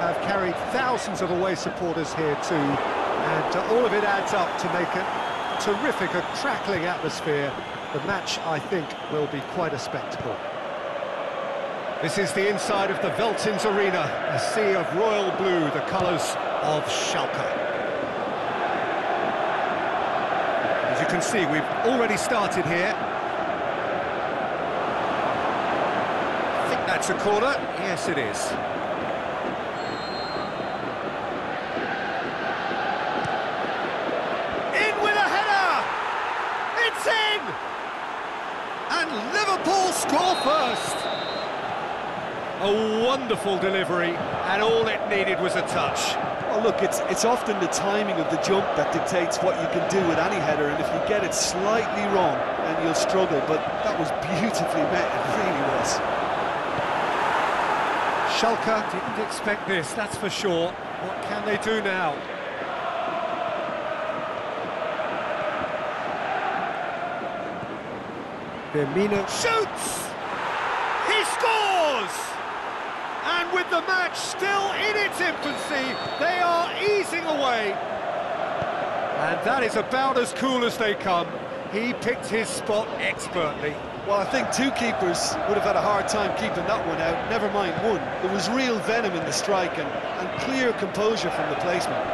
have carried thousands of away supporters here too, and uh, all of it adds up to make a terrific, a crackling atmosphere. The match, I think, will be quite a spectacle. This is the inside of the Veltins Arena, a sea of royal blue, the colours of Schalke. As you can see, we've already started here. I think that's a corner. Yes, it is. In with a header! It's in! And Liverpool score first! A wonderful delivery, and all it needed was a touch. Well, look, it's it's often the timing of the jump that dictates what you can do with any header, and if you get it slightly wrong, then you'll struggle. But that was beautifully met, it really was. Schalke didn't expect this, that's for sure. What can they do now? Firmino shoots! He scores! And with the match still in its infancy, they are easing away. And that is about as cool as they come. He picked his spot expertly. Well, I think two keepers would have had a hard time keeping that one out, never mind one. There was real venom in the strike and, and clear composure from the placement.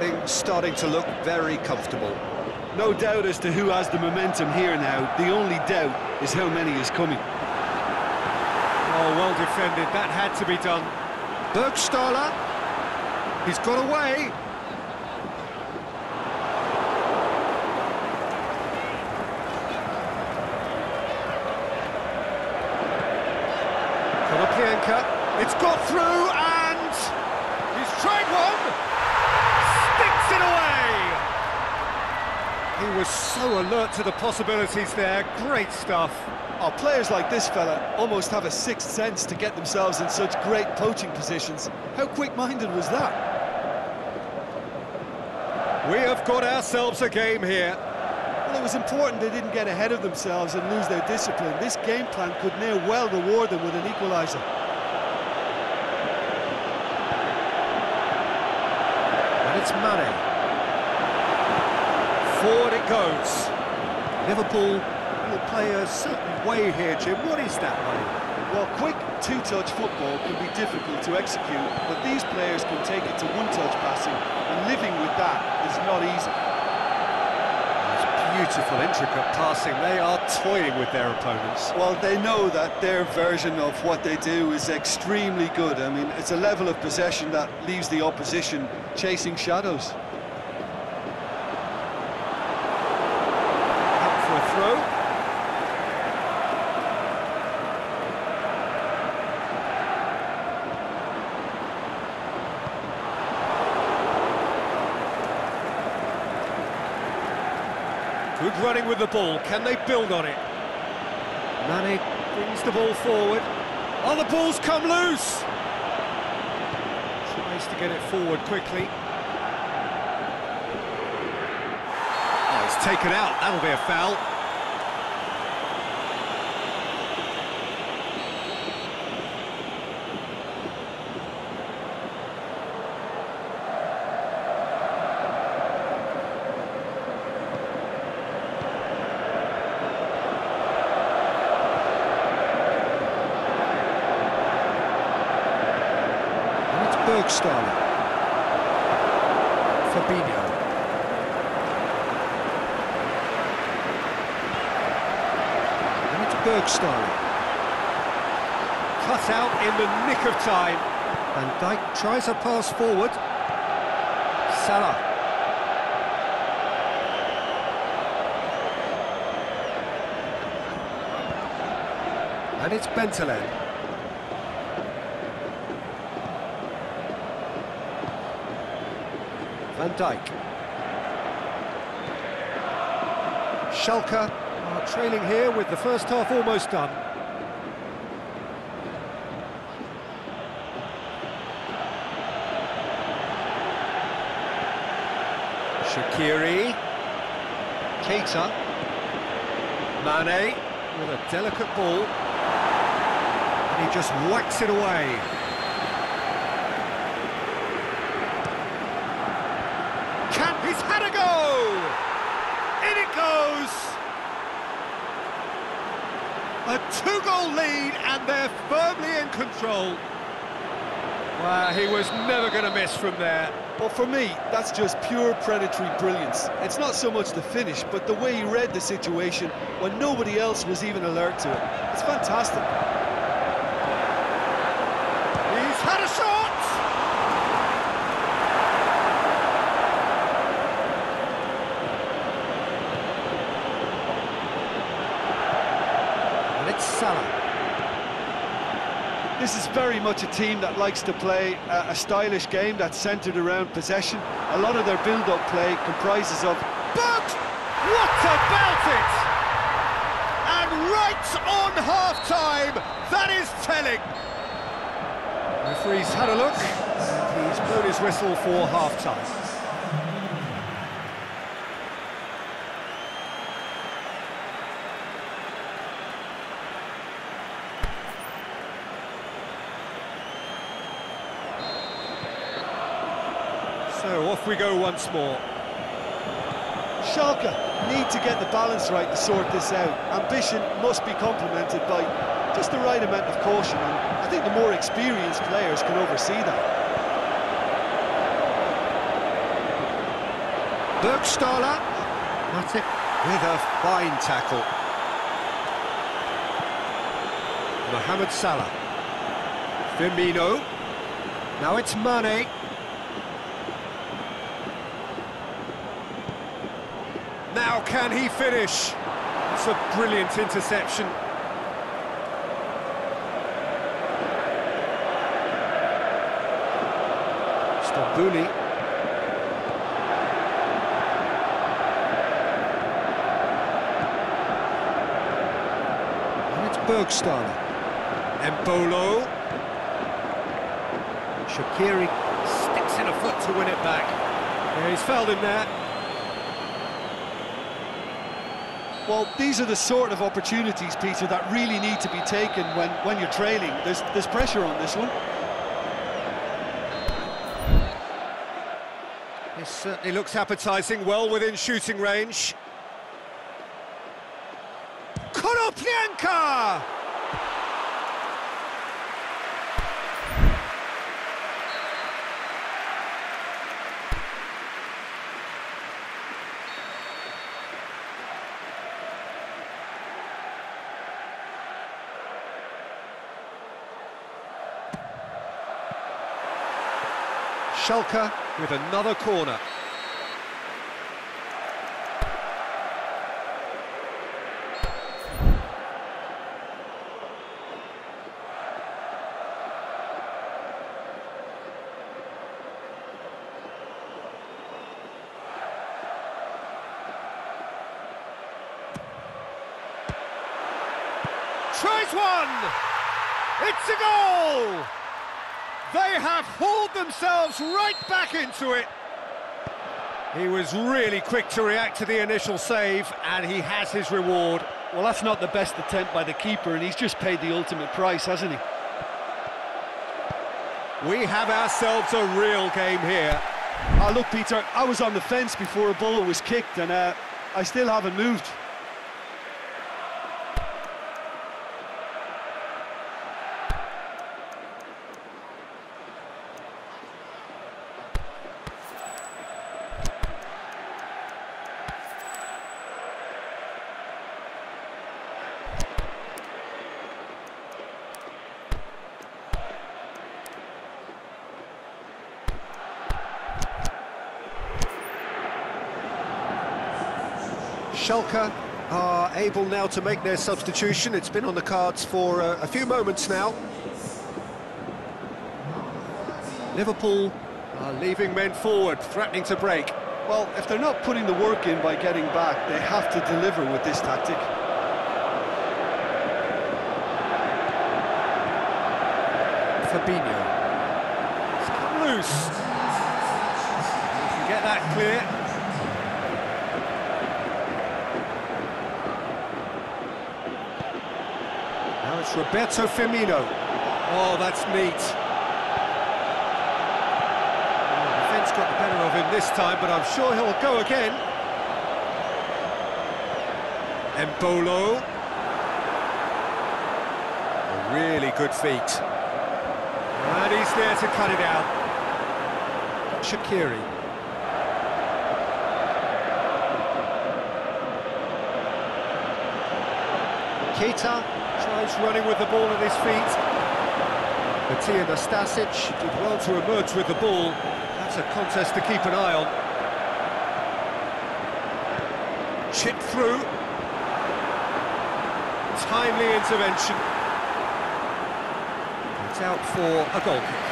Things starting to look very comfortable. No doubt as to who has the momentum here now. The only doubt is how many is coming. Oh, well defended. That had to be done. Burgstaller. He's got away. Konoplyanka. It's got through and he's tried one. Sticks it away. He was so alert to the possibilities there. Great stuff. Oh, players like this fella almost have a sixth sense to get themselves in such great poaching positions. How quick-minded was that? We have got ourselves a game here. Well, it was important they didn't get ahead of themselves and lose their discipline. This game plan could near well reward them with an equaliser. And it's Mane. Forward it goes. Liverpool will play a certain way here, Jim. What is that way? Well, quick two-touch football can be difficult to execute, but these players can take it to one-touch passing, and living with that is not easy. It's beautiful, intricate passing. They are toying with their opponents. Well, they know that their version of what they do is extremely good. I mean, it's a level of possession that leaves the opposition chasing shadows. Up for a throw. Good running with the ball. Can they build on it? Mane brings the ball forward. Oh, the ball's come loose! Tries to get it forward quickly. Oh, it's taken out. That'll be a foul. It's Fabinho. Cut out in the nick of time. And Dijk tries a pass forward. Salah. And it's Bentaleb. Van Dijk. Schalke are trailing here with the first half almost done. Shaqiri. Keita. Mane with a delicate ball. And he just whacks it away. Can he's had a go! In it goes! A two-goal lead and they're firmly in control. Wow, he was never going to miss from there. But for me, that's just pure predatory brilliance. It's not so much the finish, but the way he read the situation when nobody else was even alert to it. It's fantastic. He's had a shot! And it's Salah. This is very much a team that likes to play a, a stylish game that's centred around possession. A lot of their build-up play comprises of But what about it? And right on half-time, that is telling. Referee's had a look, and he's blown his whistle for half-time. So off we go once more. Schalke need to get the balance right to sort this out. Ambition must be complemented by just the right amount of caution, and I think the more experienced players can oversee that. Burgstaller, that's it, with a fine tackle. Mohamed Salah. Firmino. Now it's Mane. Now can he finish? It's a brilliant interception. Stambouli. And it's Burgstaller. Embolo. Shaqiri sticks in a foot to win it back. Yeah, he's fouled him there. Well, these are the sort of opportunities, Peter, that really need to be taken when, when you're trailing. There's, there's pressure on this one. This certainly looks appetising, well within shooting range. Konoplyanka! Schalke with another corner. Tries one! It's a goal! They have hauled themselves right back into it. He was really quick to react to the initial save, and he has his reward. Well, that's not the best attempt by the keeper, and he's just paid the ultimate price, hasn't he? We have ourselves a real game here. Ah, look, Peter, I was on the fence before a ball was kicked, and uh, I still haven't moved. Schalke are able now to make their substitution. It's been on the cards for uh, a few moments now. Liverpool Are leaving men forward, threatening to break. Well, if they're not putting the work in by getting back, they have to deliver with this tactic. Fabinho. It's come loose. Get that clear. Roberto Firmino. Oh, that's neat. Oh, defence got the better of him this time, but I'm sure he'll go again. Embolo. A really good feet. And he's there to cut it out. Shaqiri. Keita running with the ball at his feet. Matija Nastasic did well to emerge with the ball. That's a contest to keep an eye on. Chip through. Timely intervention. It's out for a goal kick.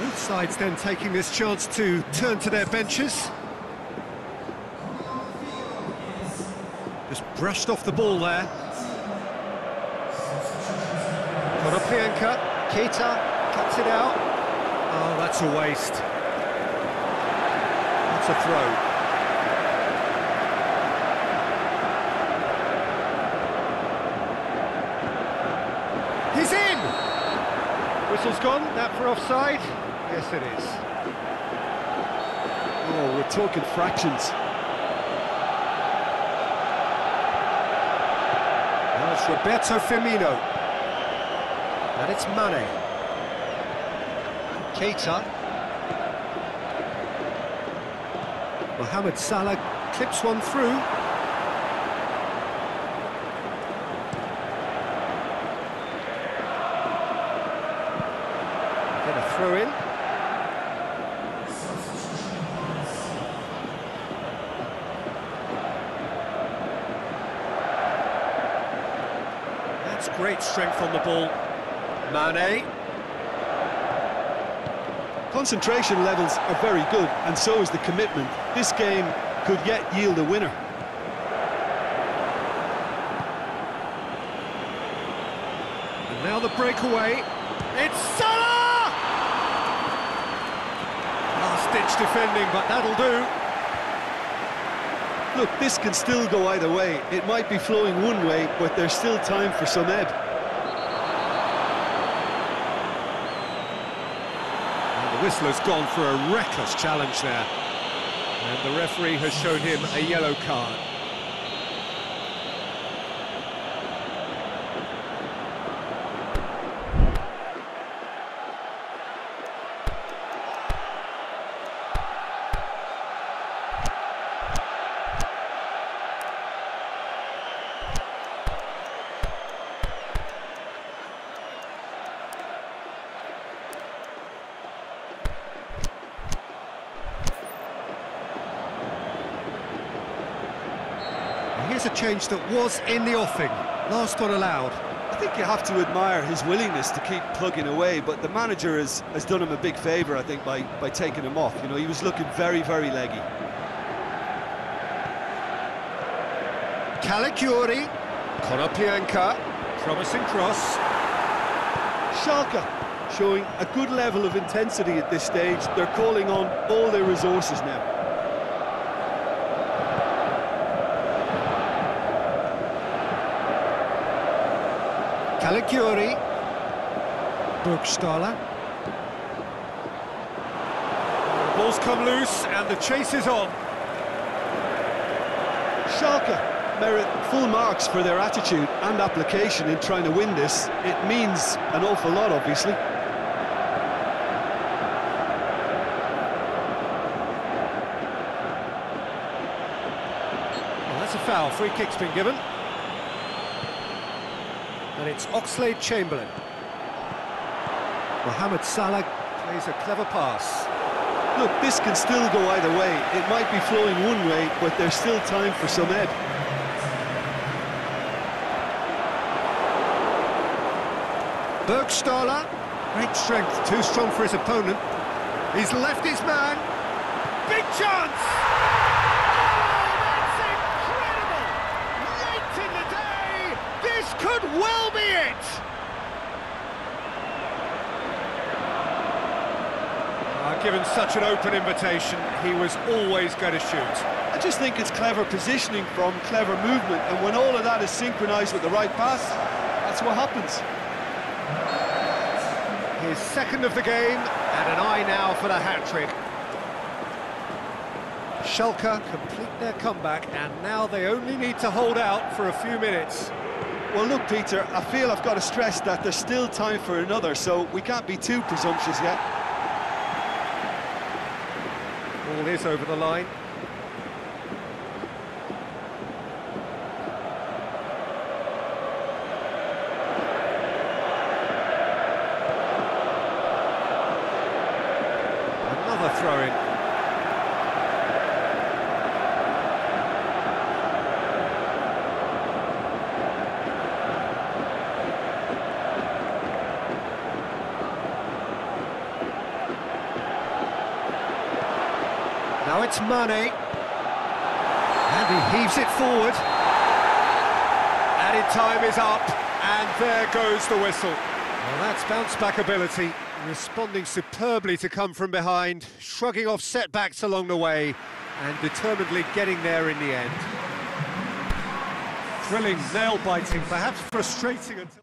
Both sides then taking this chance to turn to their benches. Just brushed off the ball there. Konoplyanka, Keita cuts it out. Oh, that's a waste. That's a throw. He's in! Whistle's gone, that for offside? Yes, it is. Oh, we're talking fractions. Roberto Firmino. And it's Mane. Keita. Mohamed Salah clips one through. Get a throw in. That's great strength on the ball. Mane. Concentration levels are very good, and so is the commitment. This game could yet yield a winner. And now the breakaway. It's Salah! Last-ditch defending, but that'll do. Look, this can still go either way. It might be flowing one way, but there's still time for some ebb. And the whistler's gone for a reckless challenge there. And the referee has shown him a yellow card. Here's a change that was in the offing. Last one allowed. I think you have to admire his willingness to keep plugging away, but the manager has, has done him a big favour, I think, by, by taking him off. You know, he was looking very, very leggy. Caligiuri. Konoplyanka. Promising cross. Schalke showing a good level of intensity at this stage. They're calling on all their resources now. Caligiuri. Burgstaller. Ball's come loose and the chase is on. Schalke merit full marks for their attitude and application in trying to win this. It means an awful lot, obviously. Well, that's a foul. Free kick's been given. And it's Oxlade Chamberlain. Mohamed Salah plays a clever pass. Look, this can still go either way. It might be flowing one way, but there's still time for some ebb. Burgstaller, great strength, too strong for his opponent. He's left his man. Big chance! Oh, that's incredible! Late in the day, this could well be it! Uh, given such an open invitation, he was always going to shoot. I just think it's clever positioning from clever movement, and when all of that is synchronised with the right pass, that's what happens. His second of the game, and an eye now for the hat-trick. Schalke complete their comeback, and now they only need to hold out for a few minutes. Well, look, Peter, I feel I've got to stress that there's still time for another, so we can't be too presumptuous yet. Ball is over the line. Another throw-in. It's Mane. And he heaves it forward. Added time is up, and there goes the whistle. Well, that's bounce-back ability, responding superbly to come from behind, shrugging off setbacks along the way, and determinedly getting there in the end. Thrilling, nail-biting, perhaps frustrating until...